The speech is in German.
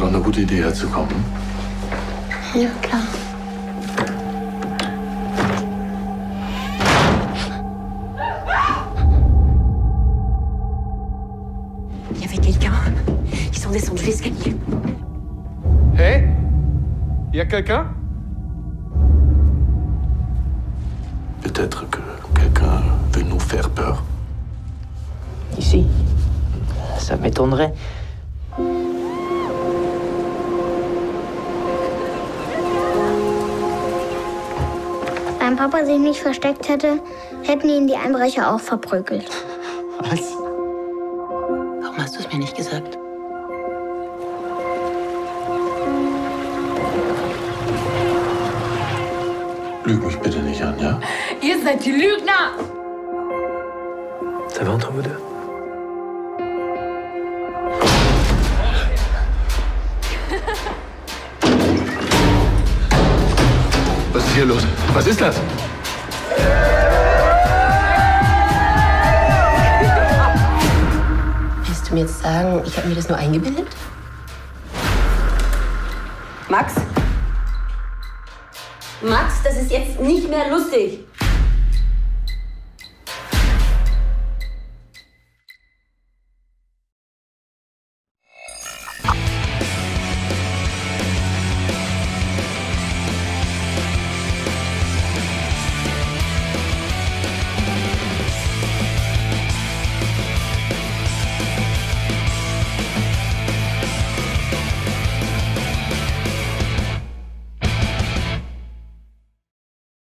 doch eine gute Idee, herzukommen. Ja, klar. Il y avait quelqu'un. Ils sont descendus l'escalier. Hé? Y a quelqu'un? Peut-être que quelqu'un veut nous faire peur. Ici Ça m'étonnerait. Wenn Papa sich nicht versteckt hätte, hätten ihn die Einbrecher auch verprügelt. Was? Warum hast du es mir nicht gesagt? Lüg mich bitte nicht an, ja? Ihr seid die Lügner! Ça va entre vous deux hier los? Was ist das? Willst du mir jetzt sagen, ich habe mir das nur eingebildet? Max? Max, das ist jetzt nicht mehr lustig.